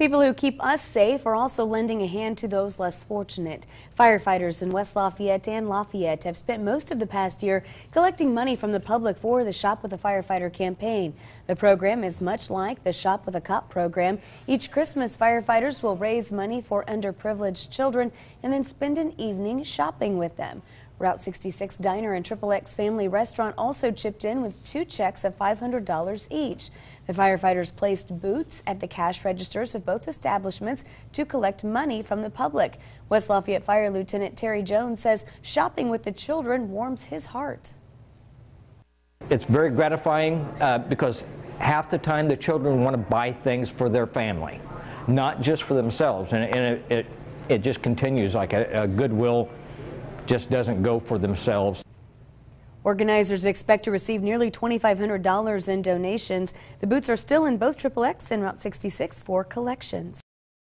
People who keep us safe are also lending a hand to those less fortunate. Firefighters in West Lafayette and Lafayette have spent most of the past year collecting money from the public for the Shop with a Firefighter campaign. The program is much like the Shop with a Cop program. Each Christmas, firefighters will raise money for underprivileged children and then spend an evening shopping with them. Route 66 Diner and Triple X Family Restaurant also chipped in with two checks of $500 each. The firefighters placed boots at the cash registers of both establishments to collect money from the public. West Lafayette Fire Lieutenant Terry Jones says shopping with the children warms his heart. It's very gratifying uh, because half the time the children want to buy things for their family, not just for themselves. And, and it, it, it, just continues like a, a goodwill just doesn't go for themselves. Organizers expect to receive nearly $2,500 in donations. The boots are still in both Triple X and Route 66 for collections.